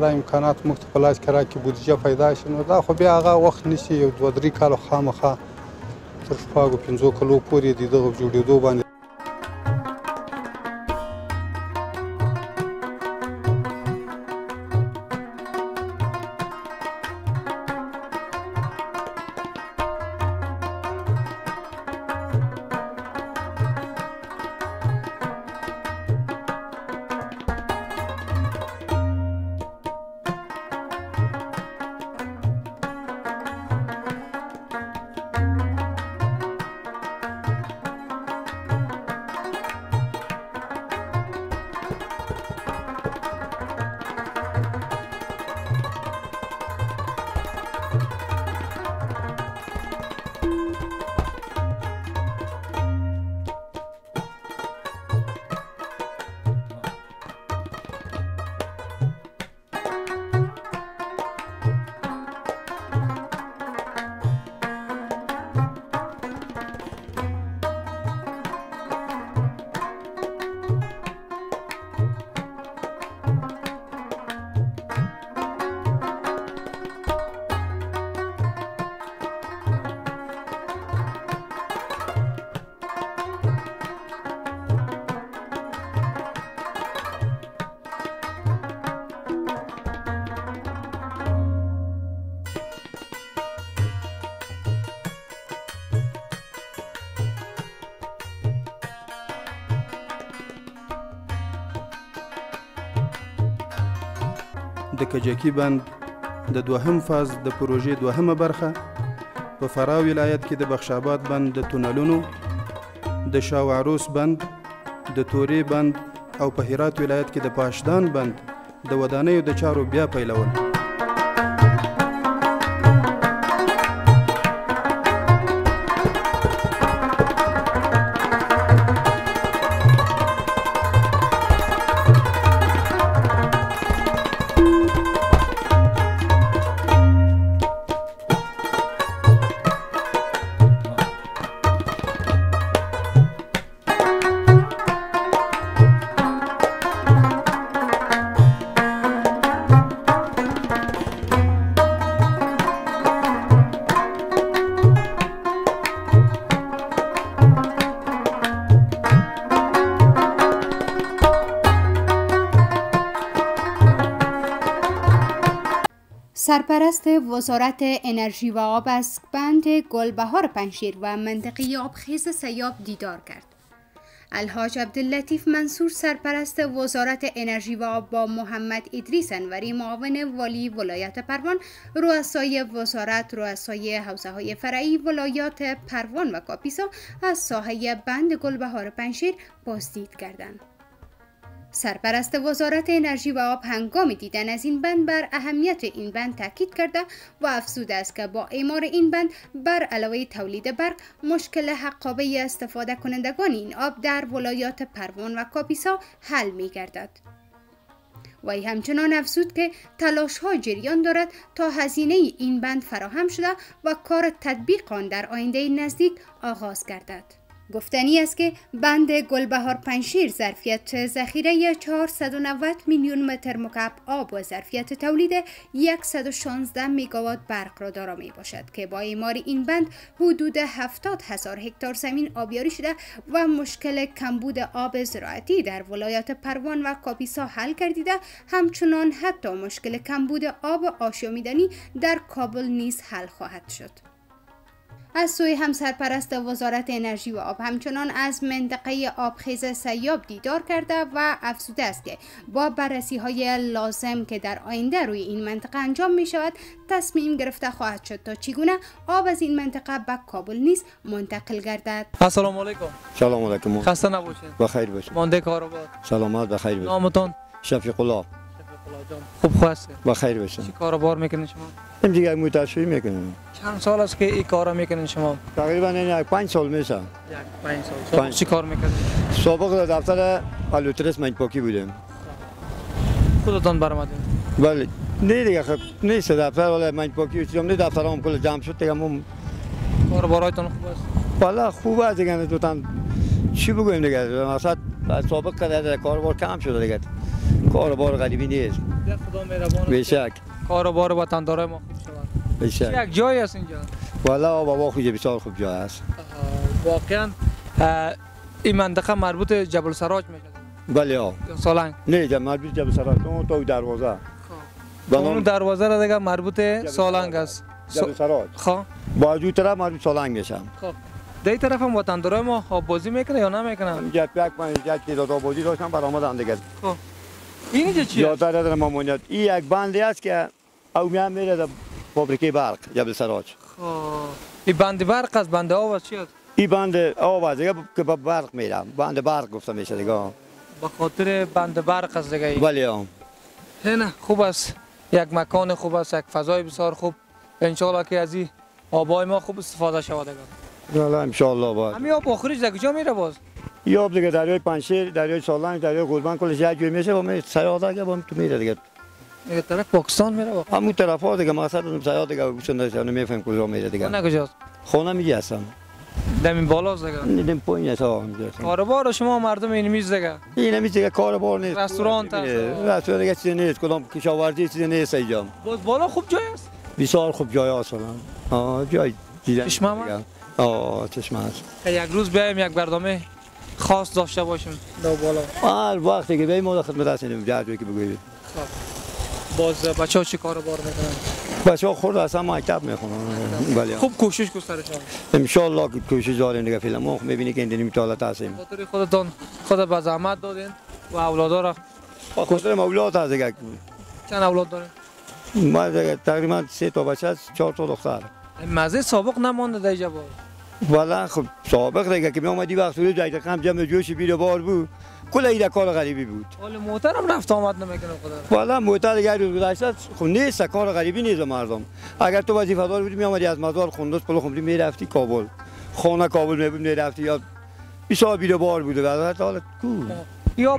حالا امکانات موږ ته په لاس کې راکړي بودیجه پیدا شي نو دا خو بیا هغه وخت نیسي یو دوه درې کاله خامخا تر شپږو پنځو کلو پورې د دغه جوړېدو باندې د کجکي بند د دوهم فاز د پروژې دوهمه برخه په فراه ولایت کې د بخش آباد بند د تونلونو د شاه عروس بند د تورې بند او په هرات ولایت کې د پاشدان بند د ودانیو د چارو بیا پیلول سرپرست وزارت انرژی و آب از بند گلبهار پنشیر و منطقه آبخیز سیاب دیدار کرد. الحاج عبداللطیف منصور سرپرست وزارت انرژی و آب با محمد ادریس انوری معاون والی ولایت پروان رؤسای وزارت رؤسای حوزه های فرعی ولایات پروان و کاپیسا از ساحه بند گلبهار پنشیر بازدید کردند. سرپرست وزارت انرژی و آب هنگام دیدن از این بند بر اهمیت این بند تاکید کرده و افزوده است که با اعمار این بند بر علاوه تولید برق مشکل حقابه استفاده کنندگان این آب در ولایات پروان و کاپیسا حل می گردد. وی همچنان افزود که تلاش ها جریان دارد تا هزینه این بند فراهم شده و کار تطبیق آن در آینده نزدیک آغاز گردد. گفتنی است که بند گلبهار پنشیر ظرفیت ذخیره 490 میلیون متر مکعب آب و ظرفیت تولید 116 میگاوات برق را دارا می باشد که با اعمار این بند حدود 70 هزار هکتار زمین آبیاری شده و مشکل کمبود آب زراعتی در ولایات پروان و کاپیسا حل گردیده همچنان حتی مشکل کمبود آب آشامیدنی در کابل نیز حل خواهد شد. از سوی همسرپرست وزارت انرژی و آب همچنان از منطقه آبخیز سیاب دیدار کرده و افزوده است که با بررسی های لازم که در آینده روی این منطقه انجام می شود تصمیم گرفته خواهد شد تا چگونه آب از این منطقه به کابل نیز منتقل گردد. السلام علیکم. سلام علیکم. خسته نباشید بخیر باشید مانده کارآباد سلامت بخیر باشید نامتان شفیق الله. شفیق الله جان. خوب خواسته. بخیر چی باشید کار و بار می‌کنین شما؟ این دیگه متشکر می‌کنم چند سال است که این کارا می‌کنین شما تقریبا این یک پنج سال میشه یک پنج سال پنج. چی کار می‌کنین سابق در دفتر الوترس من پاکی بودیم خودتان برآمدین بله نه دیگه خب نیست دفتر ولی من پاکی چیزم نه دفتر هم کل جمع شد دیگه مم کار و بارایتان خوب است والا خوب است دیگه دوتان چی بگویم دیگه مثلا سابق کرده کاربار کم شده دیگه کار بار غریبی نیست خدا مهربان کار بار وطندارای ما بیشک یک جایی است اینجا؟ والا آب هوا خوب بسیار خوب جای است واقعا این منطقه مربوط جبل سراج میشه. بله یا سالنگ. نه مربوط جب سرات اون تو دروازه. به اون دروازه را دیگه مربوط سالنگ است. جب سرات خب. با جو طرف مربوط سالنگ میشم خب. دی طرف هم وطندارای ما آب بازی می‌کنه یا نمی‌کنه اینجا یک من یک تعداد آبادی داشتم برآمدن دیگه. این اینجا چیه زیادتر ندارم مامانیت این یک بندی است که او میام میره در فابریکه برق جبل سراج خب این بند برق است بند آب چی است این بند آب دیگه که به برق میرم بند برق گفته میشه دیگه به خاطر بند برق است دیگه. بله ها نه خوب است یک مکان خوب است یک فضای بسیار خوب انشالله که از این آبای ما خوب استفاده شود دیگه شاء الله باید همین آب آخرش در کجا میره باز آب دیگه دریای پنشیر دریای سالنگ دریای قربان کلش یک جوی میشه و می سیاده که با تو میره دیگه دیگه طرف پاکستان میره واقعا همون طرف ها دیگه مقصد اون سیاده دیگه گوشن داشته نمیفهم کجا میره دیگه نه کجاست خونه میگی هستم دمین بالاست دیگه نیدم پایین است هستم. کاروبار شما مردم این میز دیگه این نمیشه دیگه کار بار نیست رستوران هست. رستوران دیگه چیزی نیست کدام کشاورزی چیزی نیست اینجا باز بالا خوب جای است بسیار خوب جای هست ها جای دیدن چشمه. آه چشمه که یک روز بیایم یک برنامه خاص داشته باشیم دو بالا هر وقتی که بیم ما خدمت هستیم جای جایی که بگویید باز بچه ها چی کاروبار می‌کنن؟ بچه ها خورد اصلا مکتب می‌خونن. بله خوب کوشش کن سرشان انشالله که کوشش داریم دیگه فعلا ما می‌بینی که این طالت هستیم خاطر خودتان خود به زحمت دادین و اولادا را خاطر مولات هست دیگه. چند اولاد دارین ما دیگه تقریبا سه تا بچه هست چهار تا دختر. مزه سابق نمانده در باز والا خب سابق دیگه که می اومدی وقت رو جای رقم جمع جوش بیره بار بود. کل ایده کار غریبی بود. حال محترم رفت آمد نمی‌کنه خدا والا موتر دیگه روز گذشته خب نیست کار غریبی نیست مردم. اگر تو وظیفه دار بودی می اومدی از مزار خوندوس پلو خمری می‌رفتی کابل. خانه کابل می بود می‌رفتی یا بیسا بیره بار بوده. و حالت کو؟ یا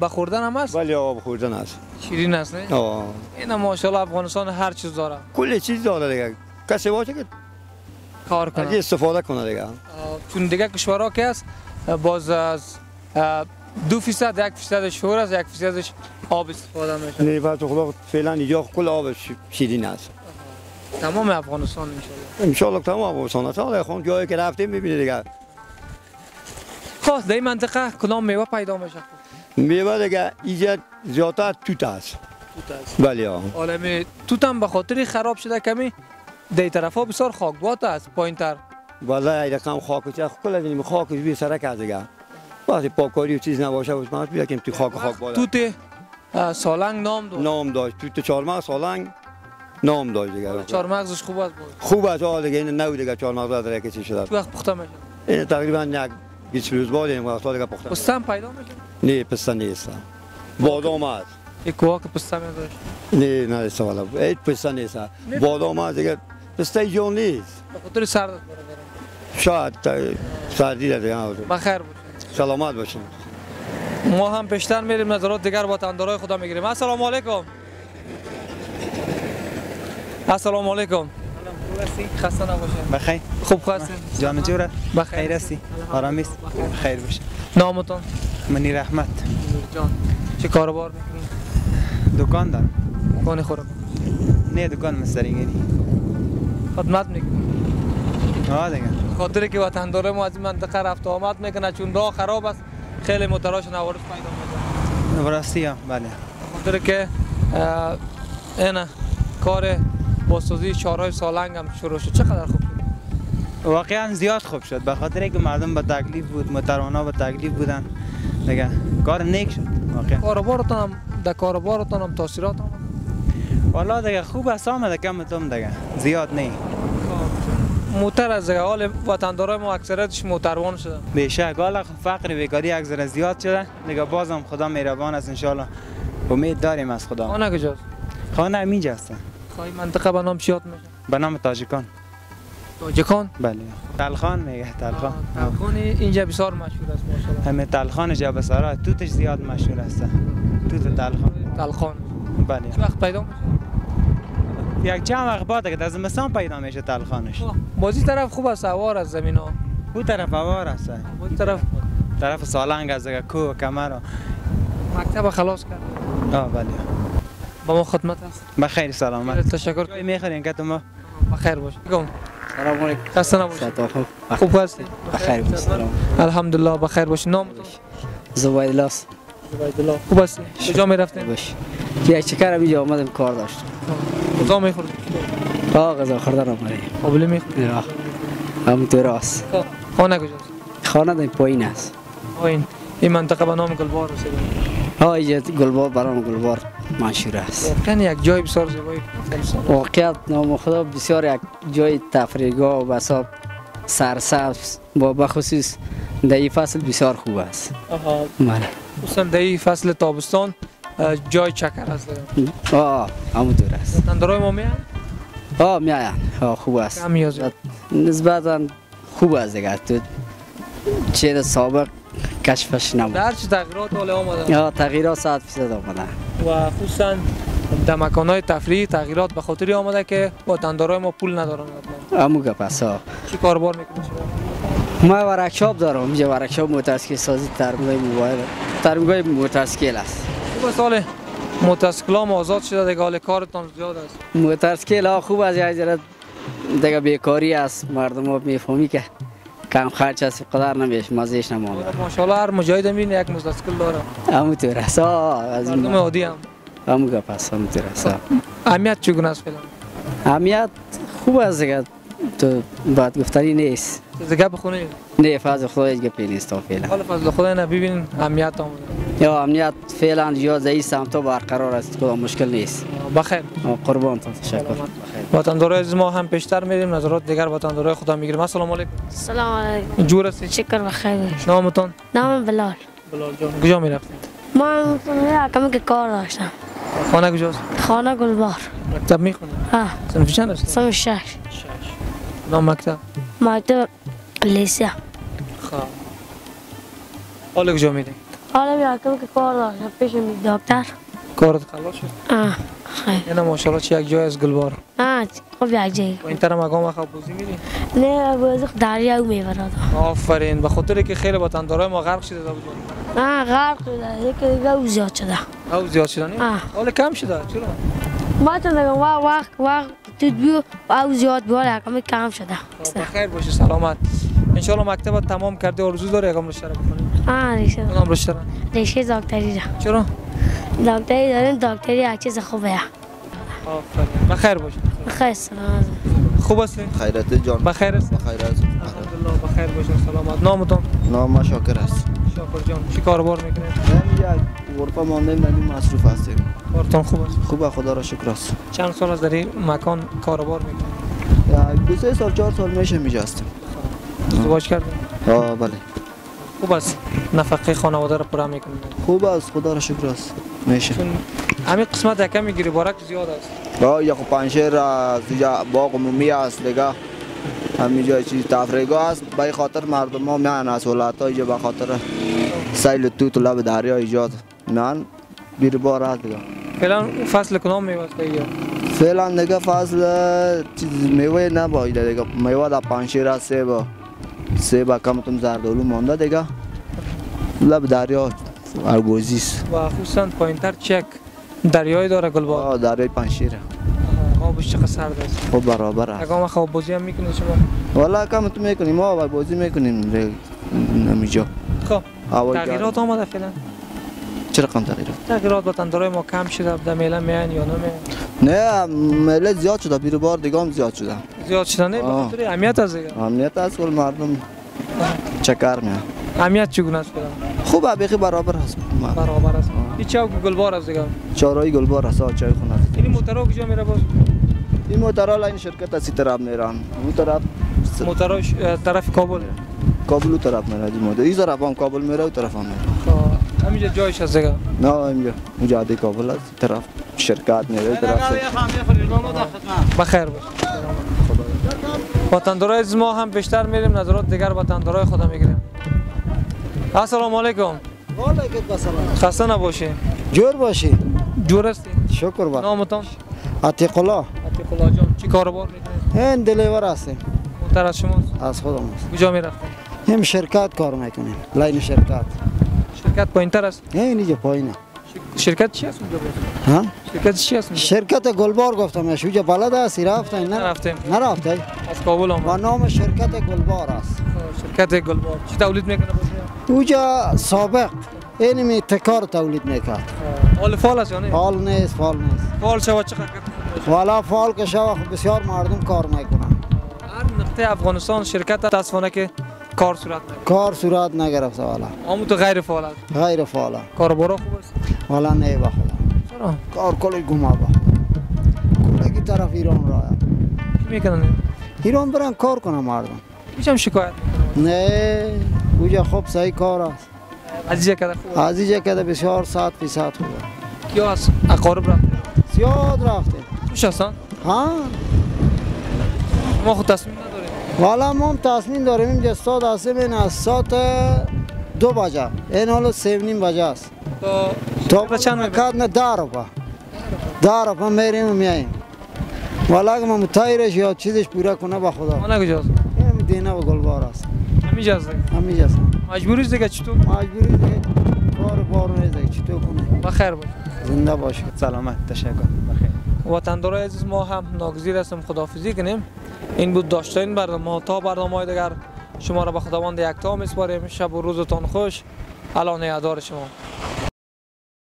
با خوردن هم هست؟ ولی آب خوردن است شیرین است نه؟ آه. این ماشاءالله افغانستان هر چیز داره. کل چیز داره دیگه. کسی باشه که کار کنه. استفاده کنه دیگه. چون دیگه کشورها که است باز از دو فیصد یک فیصد شور است یک فیصدش آب استفاده میشه. نه فرض خدا فعلا اینجا کل آب شیرین است. تمام افغانستان انشالله ان شاء الله تمام افغانستان است. حالا خون جایی که رفتیم می‌بینی دیگه. خب در این منطقه کدام میوه پیدا میشه؟ خب میوه دیگه اینجا زیادتر توت است. بله ها عالم توت هم به خاطر خراب شده کمی در طرف ها بسیار خاکبات است پایین تر والا این رقم خاک چه کل از این خاک بی سرک است دیگه. وقتی پاکاری و چیز نباشه باش ما بیا که تو خاک خاک بالا توت سالنگ نام داشت نام داشت توت چهارمغز سالنگ نام داشت دیگه چهار مغزش خوب است بود خوب است حال دیگه این نو دیگه چهارمغز در کسی شده تو وقت پخته میشه این تقریبا یک 20 روز بعد این وقت دیگه پخته پستم پیدا میشه نه پسته نیست بادام است یک کوها که پسته میداشت نه نه است والا ایت پسته نیست بادام است دیگه پسته جون نیست خاطر سرد. شاید سردی دیگه. بخیر بود سلامت باشین. ما هم پیشتر میریم نظرات دیگر وطندارای خدا می‌گیریم. السلام علیکم. السلام علیکم. خسته نباشین بخیر. خوب هستین جان جوره بخیر. خیر هستی؟ آرامی است خیر باشه نامتون؟ منی رحمت. جان. چه کاروبار می‌کنین دکان دارم. کانی خورم. نه دکان مستریگری خدمت می‌کنین آه دیگه. خاطر که وطندارای ما از این منطقه رفت آمد می‌کنه چون راه خراب است. خیلی موتراش نوارش پیدا می‌کنه. راستی ها بله. خاطر که اینه کار بازسازی چهارهای سالنگ هم شروع شد. چقدر خوب. واقعا زیاد خوب شد. به خاطر اینکه مردم به تکلیف بود مترانا به تکلیف بودن. دیگه کار نیک شد واقعا. کاروبارتان هم در کاروبارتان هم تاثیرات هم. والا دیگه خوب است آمده کم تم دیگه. زیاد نه موتر از حال وطندارای ما اکثریتش موتروان شده بیشک حالا خب فقر بیکاری یک ذره زیاد شده. دیگه بازم خدا مهربان است انشالله امید داریم از خدا. خانه کجاست؟ خانه همینجا هستن خواهی منطقه به نام چیات میشه؟ به نام تاجکان تاجکان بله. تلخان میگه تلخان. تلخان اینجا بسیار مشهور است ماشاءالله. همه تلخان جبسارا توتش زیاد مشهور است. توت تلخان. تلخان. بله. چه وقت پیدا میشه؟ یک چند وقت بعد که از زمستان پیدا میشه تلخانش. بازی طرف خوب است سوار از زمین ها. او طرف هوار است. بازی طرف طرف سالنگ از کو و کمر و مکتب خلاص کرد. آه بله. با ما خدمت است. بخیر سلامت. تشکر. چای می‌خورین که تو ما بخیر باش. کم سلام علیکم. خسته نباشی ساعت خوب. هستی؟ بخیر باشی سلام. الحمدلله بخیر باشی نام زباید لاس عبیدالله خوب هستی؟ کجا می رفتیم باش. یه چکر اینجا آمدم کار داشتم غذا می خوردی آه غذا خوردن آمده قابلی می خوردی آه. هم تو راست خانه کجاست؟ خانه در پایین است. این این منطقه به نام گلبار رسیده آه اینجا گلبار برام گلبار مشهور است. واقعا یک جای بسیار زیبایی. واقعیت نام خدا بسیار یک جای تفریحگاه و بساب سرسبز با بخصوص در این فصل بسیار خوب است. آها. بله. خصوصا در این فصل تابستان جای چکر است. آه همونطور است. تندرای ما میان؟ آه میاین آه خوب است. کم نسبتا خوب است دیگه. تو چه سابق کشفش نمود در چه تغییرات حال آمده؟ یا تغییرات صد فیصد آمدن و خصوصا در مکانهای تفریحی تغییرات به خاطری آمده که با تندرای ما پول ندارن. همو گپ است. چی کاربار می‌کنی؟ شما ما ورکشاپ دارم. اینجا ورکشاپ موترسکیل سازی ترمیمای موبایل ترمیمای موترسکیل است. سال موتورسیکلام آزاد شده دیگه حال کارتان زیاد است. موترسکیل ها خوب از ذره دیگه بیکاری است مردم ها می‌فهمی که کم خرچ است قدر نمیش مزیش نمانده ماشاءالله هر مجاهد می‌بینه یک موتورسیکل داره. همونطور است. آه، از این مردم عادی هم. همو گپ است همونطور است. ها. اهمیت چگونه است فعلا؟ اهمیت خوب است دیگه. تو باید گفتنی نیست. دیگه بخونید نه فضل خدا هیچ گپی نیست تا فعلا. حال فضل خدا نه ببین اهمیت آمده یا امنیت فعلا یا زی سمت برقرار است کدام مشکل نیست بخیر قربان تا تشکر وطندارای از ما هم پیشتر میریم نظرات دیگر وطندارای خدا می‌گیریم السلام علیکم سلام علیکم جور هستی شکر بخیر نامتون نام بلال بلال جان کجا می‌رفتید ما کمی که کار داشتم خانه کجاست خانه گلبار مکتب می‌خونید ها صنف چند هستی سم شش نام مکتب مکتب لیسیا خب حالا کجا میری حالا بیا کمی که کار داشتم پیش می دکتر کارت خلاص شد آه خیر یعنی ماشاءالله چه یک جای از گلبار آه خب یک جایی و این طرف مقام خواب بازی میری نه بازی دریا او می‌برد آفرین به خاطر که خیلی وطندارای ما غرق شده بود آه غرق شده یکی دیگه او زیاد شده او زیاد شدن آه. حالا کم شده چرا ما تو نگم وقت وقت تو بیو او زیاد بیاره کمی کم شده خب، بخیر باشی سلامت انشالله مکتب تمام کرده آرزو داری یکم رو بکنی آه ریشه. اونم رشته رو ریشه دکتری را چرا؟ دکتری داریم دکتری چیز خوبه. آفرین. بخیر باشی خیلی سلامت خوب هستی؟ خیرت جان. بخیر هستی؟ بخیر است الحمدلله بخیر باشی سلامت. نامتون؟ نام ما شاکر است. شاکر جان چی کاربار می‌کنید من یک غرفه ماندیم در این مصروف هستیم. کارتون خوب است؟ خوب خدا را شکر است. چند سال از در این مکان کاربار می‌کنید یک دو سه سال چهار سال میشه هستیم ازدواج کردید آه بله. خوب است نفقه خانواده رو پورا می‌کنید خوب است خدا را شکر است. میشه. همین قسمت یکم می‌گیری بارک زیاد است. آه یک پنشیر از اینجا باغ عمومی است دیگه همینجا چیز تفریحگاه است. به خاطر مردم ها میان از ولایت ها به خاطر سیل توت و لب دریا ایجاد. میان بیر بار است دیگه فعلا فصل کدام میوه فعلا دیگه فصل چیز میوه نبایده دیگه میوه در پنشیر است سیب سیب کم تم زردالو مانده دیگه لب دریا ارگوزی است و خصوصا پایینتر چک. دریای داره گلبار آه دریای پنشیره. آبش چقدر سرد است خب برابر است. اگه ما خواب بازی هم می‌کنید شما والا کم تو می‌کنیم ما بازی می‌کنیم. نمیجا. خب تغییرات. آمده فعلا؟ چرا کم تغییرات؟ تغییرات وطندارای ما کم شده در میله میان یا نمیان نه مله زیاد شده بیر بار دیگه هم زیاد شده. زیاد شده نه؟ به آه. خاطر اهمیت از دیگه. امنیت است کل مردم چکر میان اهمیت چگونه است خوب بیخی برابر هست. برابر است این چاو گلبار است دیگه. چارای گلبار است آه، چای خونه است این موترا کجا میره باز؟ این موترا این شرکت این طرف میرن اون طرف ش- طرف کابل. کابل اون طرف میره این موتر این طرف هم کابل میره اون طرف هم میره. خب همینجا جایش است دیگه. نه اینجا. اونجا عادی کابل است طرف شرکت میره این طرف بخیر باش. وطندارای ما هم بیشتر میریم نظرات دیگر وطندارای خدا می‌گیریم. السلام علیکم خسته نباشی جور باشی جور هستی شکر با نامتان عتیق الله عتیق الله جان چی کاربار می‌کنید این دلیور هستیم موتر از شما از خودم است کجا می‌رفتید هم شرکت کار می‌کنیم لاین شرکت شرکت پایینتر است این اینجا پایینه شرکت چی هست اونجا؟ ها شرکت چی اونجا؟ شرکت گلبار گفتم شوجا بلد است رفته نه نرفتیم نرفته از کابل با آمد نام شرکت گلبار است شرکت گلبار چی تولید می‌کنه اوجا سابق این می تکار تولید می‌کرد حال فال است یا نه فال نیست فال نیست فال شوا چقدر کرد والا فال که شو بسیار مردم کار می‌کنن هر نقطه افغانستان شرکت تصفانه که کار صورت نگرفت کار صورت نگرفته والا همون تو غیر فعال غیر فعال کاربارا خوب است والا نه با خدا کار کلی گما با کلگی طرف ایران را چی می‌کنن ایران برن کار کنه مردم میشم شکایت نه اوجا خوب صحیح کار است. عزیزه کده خوب؟ از اینجا که بسیار صد فیصد خوبه کیا هست اقارب رفت زیاد رفته. توش هستن؟ ها؟ ما خود تصمیم نداریم. والا ما هم تصمیم داریم. اینجا استاد هستیم این از ساعت دو بجه. این حالا سه نیم بجه است. تا تا چند؟ کد نه ده روپا ده روپا میریم و میاییم. والا اگه ما متایرش یا چیزش پورا کنه با خدا. ما نگجاز این دینه و گلبار است. همینجا هست مجبوری است دیگه چطور مجبوری دیگه کار بار نیست دیگه چطور کنه بخیر باش. زنده باشه سلامت. تشکر. بخیر. وطندارای عزیز ما هم ناگزیر هستیم خداحافظی کنیم. این بود داشتین برنامه. تا برنامه های دیگر شما را به خداوند یکتا میسپاریم. شب و روزتان خوش. الان یادار شما.